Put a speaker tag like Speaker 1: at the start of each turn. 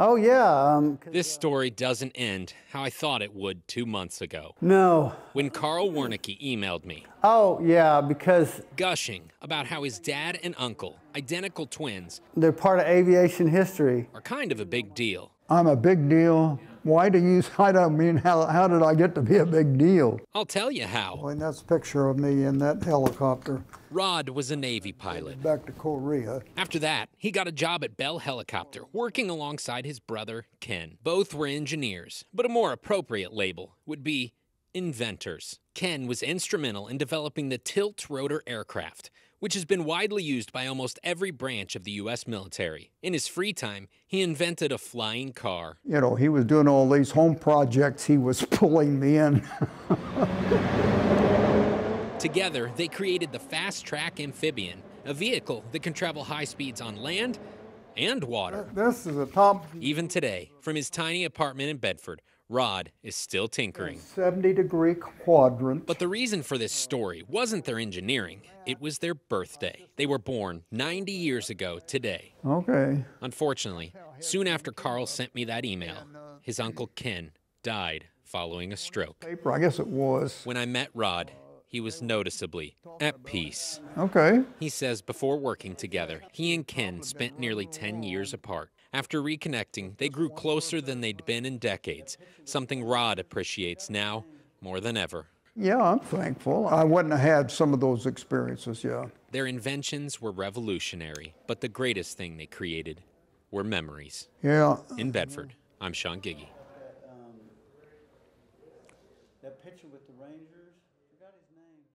Speaker 1: Oh, yeah. Um, 'cause-
Speaker 2: This story doesn't end how I thought it would two months ago
Speaker 1: no.
Speaker 2: when Carl Wernicke emailed me,
Speaker 1: Oh, yeah, because
Speaker 2: gushing about how his dad and uncle, identical twins,
Speaker 1: they're part of aviation history.
Speaker 2: are kind of a big deal.
Speaker 3: I'm a big deal. Why do you, I don't mean, how, how did I get to be a big deal?
Speaker 2: I'll tell you how.
Speaker 3: And that's a picture of me in that helicopter
Speaker 2: Rod was a Navy pilot.
Speaker 3: back to Korea.
Speaker 2: After that, he got a job at Bell Helicopter, working alongside his brother, Ken. Both were engineers, but a more appropriate label would be inventors. Ken was instrumental in developing the tilt rotor aircraft, which has been widely used by almost every branch of the U.S. military. In his free time, he invented a flying car.
Speaker 3: You know, he was doing all these home projects. He was pulling me in.
Speaker 2: Together, they created the Fast Track Amphibian, a vehicle that can travel high speeds on land and water.
Speaker 3: This is a top
Speaker 2: Even today, from his tiny apartment in Bedford, Rod is still tinkering.
Speaker 3: 70 degree quadrant.
Speaker 2: But the reason for this story wasn't their engineering, it was their birthday. They were born 90 years ago today.
Speaker 3: Okay.
Speaker 2: Unfortunately, soon after Carl sent me that email, his uncle Ken died following a stroke.
Speaker 3: Paper, I guess it was.
Speaker 2: When I met Rod, he was noticeably at peace.
Speaker 3: Okay.
Speaker 2: He says before working together, he and Ken spent nearly 10 years apart. After reconnecting, they grew closer than they'd been in decades, something Rod appreciates now more than ever.
Speaker 3: Yeah, I'm thankful. I wouldn't have had some of those experiences, yeah.
Speaker 2: Their inventions were revolutionary, but the greatest thing they created were memories.
Speaker 3: Yeah.
Speaker 2: In Bedford, I'm Sean Giggy.
Speaker 1: That picture with the Ranger. God his name.